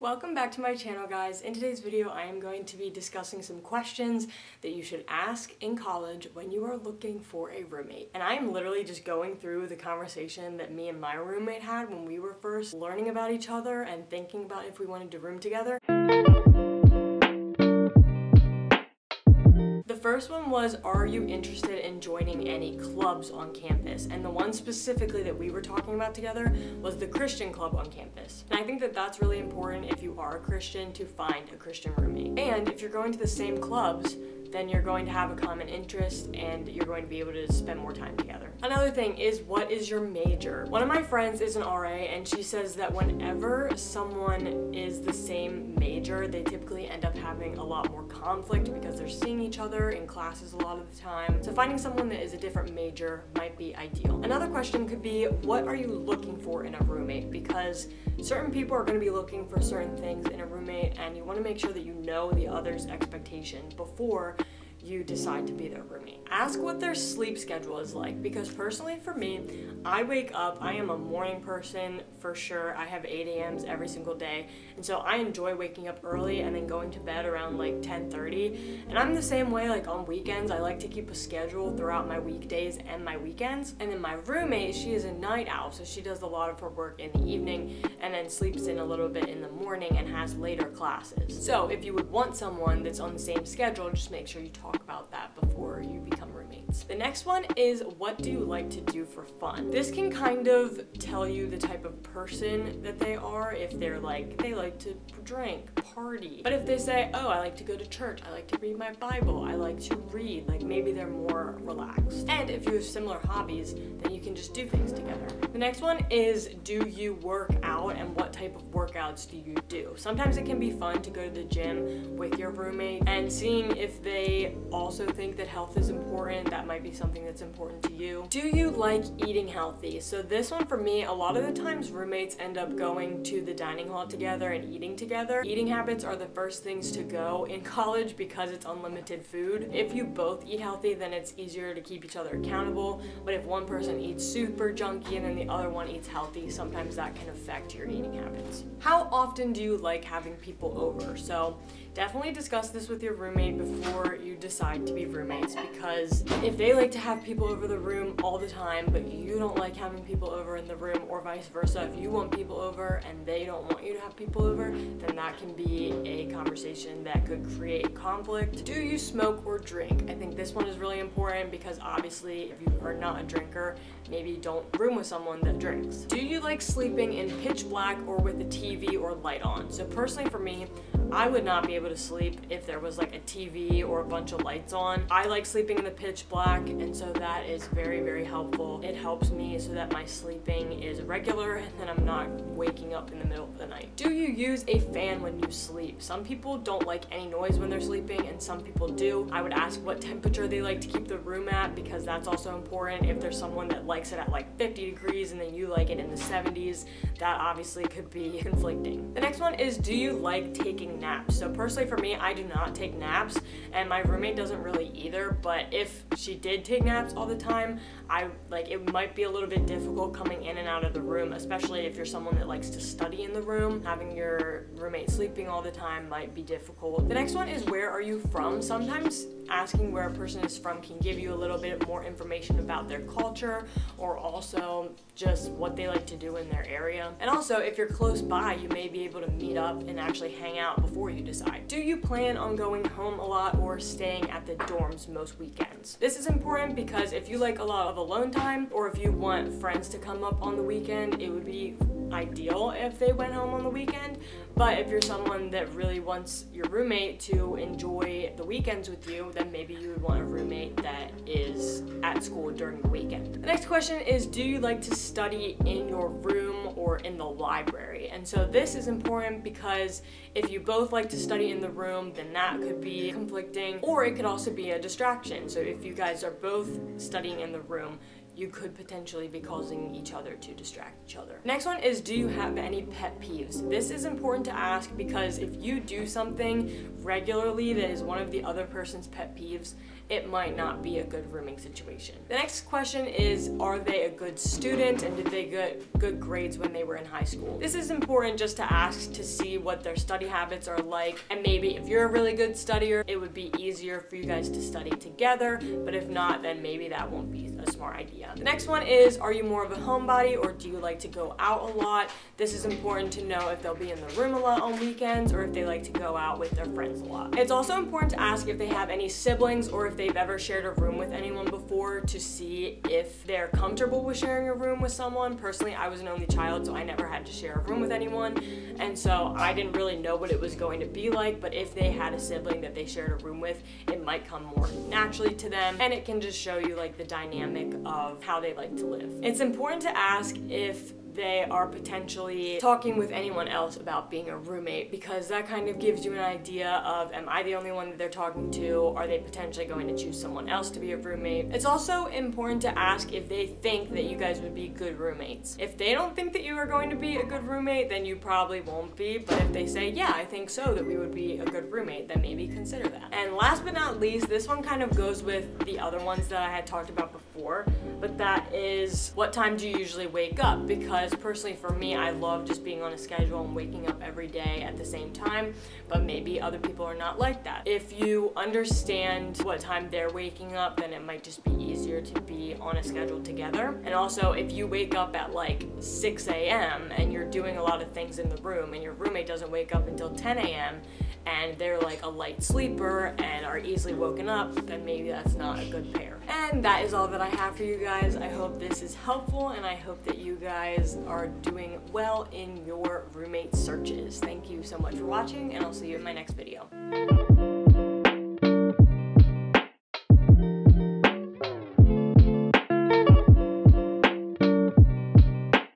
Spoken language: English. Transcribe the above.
Welcome back to my channel guys. In today's video I am going to be discussing some questions that you should ask in college when you are looking for a roommate. And I am literally just going through the conversation that me and my roommate had when we were first learning about each other and thinking about if we wanted to room together. First one was, are you interested in joining any clubs on campus? And the one specifically that we were talking about together was the Christian club on campus. And I think that that's really important if you are a Christian to find a Christian roommate. And if you're going to the same clubs, then you're going to have a common interest and you're going to be able to spend more time together. Another thing is what is your major? One of my friends is an RA and she says that whenever someone is the same major, they typically end up having a lot more conflict because they're seeing each other in classes a lot of the time. So finding someone that is a different major might be ideal. Another question could be what are you looking for in a roommate? Because certain people are going to be looking for certain things in a roommate and you want to make sure that you know the other's expectation before you decide to be their roommate. Ask what their sleep schedule is like because personally for me, I wake up, I am a morning person for sure. I have 8 a.m.s every single day. And so I enjoy waking up early and then going to bed around like 10:30. And I'm the same way like on weekends. I like to keep a schedule throughout my weekdays and my weekends. And then my roommate, she is a night owl, so she does a lot of her work in the evening and then sleeps in a little bit in the morning and has later classes. So if you would want someone that's on the same schedule, just make sure you talk talk about that before you become roommates. The next one is what do you like to do for fun? This can kind of tell you the type of person that they are if they're like, they like to drink, party. But if they say, oh, I like to go to church, I like to read my Bible, I like to read, like maybe they're more relaxed. And if you have similar hobbies, then you can just do things together. The next one is do you work out and what type of workouts do you do? Sometimes it can be fun to go to the gym with your roommate and seeing if they also think that health is important, that might be something that's important to you. Do you like eating healthy? So this one for me, a lot of the times roommates end up going to the dining hall together and eating together. Eating habits are the first things to go in college because it's unlimited food. If you both eat healthy, then it's easier to keep each other accountable. But if one person eats super junky and then the other one eats healthy, sometimes that can affect your eating habits. How often do you like having people over? So definitely discuss this with your roommate before you decide to be roommates because if they like to have people over the room all the time but you don't like having people over in the room or vice versa, if you want people over and they don't want you to have people over, then that can be a conversation that could create conflict. Do you smoke or drink? I think this one is really important because obviously if you are not a drinker, maybe don't room with someone that drinks. Do you like sleeping in pitch black or with a TV or light on? So personally for me, I would not be able to sleep if there was like a TV or a bunch of lights on. I like sleeping in the pitch black and so that is very, very helpful. It helps me so that my sleeping is regular and then I'm not waking up in the middle of the night. Do you use a fan when you sleep? Some people don't like any noise when they're sleeping and some people do. I would ask what temperature they like to keep the room at because that's also important. If there's someone that likes it at like 50 degrees and then you like it in the 70s, that obviously could be conflicting. The next one is do you like taking naps. So personally for me, I do not take naps and my roommate doesn't really either, but if she did take naps all the time, I like it might be a little bit difficult coming in and out of the room, especially if you're someone that likes to study in the room. Having your roommate sleeping all the time might be difficult. The next one is where are you from? Sometimes asking where a person is from can give you a little bit more information about their culture or also just what they like to do in their area. And also, if you're close by, you may be able to meet up and actually hang out before you decide. Do you plan on going home a lot or staying at the dorms most weekends? This is important because if you like a lot of alone time or if you want friends to come up on the weekend, it would be ideal if they went home on the weekend. But if you're someone that really wants your roommate to enjoy the weekends with you, then maybe you would want a roommate that is at school during the weekend. The next question is, do you like to study in your room or in the library? And so this is important because if you both like to study in the room, then that could be conflicting, or it could also be a distraction. So if you guys are both studying in the room, you could potentially be causing each other to distract each other. Next one is do you have any pet peeves? This is important to ask because if you do something regularly that is one of the other person's pet peeves, it might not be a good rooming situation. The next question is, are they a good student and did they get good grades when they were in high school? This is important just to ask to see what their study habits are like and maybe if you're a really good studier, it would be easier for you guys to study together, but if not, then maybe that won't be a smart idea. The next one is, are you more of a homebody or do you like to go out a lot? This is important to know if they'll be in the room a lot on weekends or if they like to go out with their friends a lot. It's also important to ask if they have any siblings or if they've ever shared a room with anyone before to see if they're comfortable with sharing a room with someone. Personally, I was an only child, so I never had to share a room with anyone, and so I didn't really know what it was going to be like, but if they had a sibling that they shared a room with, it might come more naturally to them, and it can just show you like the dynamic of how they like to live. It's important to ask if they are potentially talking with anyone else about being a roommate because that kind of gives you an idea of am I the only one that they're talking to? Are they potentially going to choose someone else to be a roommate? It's also important to ask if they think that you guys would be good roommates. If they don't think that you are going to be a good roommate, then you probably won't be. But if they say, yeah, I think so, that we would be a good roommate, then maybe consider that. And last but not least, this one kind of goes with the other ones that I had talked about before, but that is what time do you usually wake up? Because because personally for me, I love just being on a schedule and waking up every day at the same time, but maybe other people are not like that. If you understand what time they're waking up, then it might just be easier to be on a schedule together. And also, if you wake up at like 6 a.m. and you're doing a lot of things in the room and your roommate doesn't wake up until 10 a.m., and they're like a light sleeper and are easily woken up, then maybe that's not a good pair. And that is all that I have for you guys. I hope this is helpful and I hope that you guys are doing well in your roommate searches. Thank you so much for watching and I'll see you in my next video.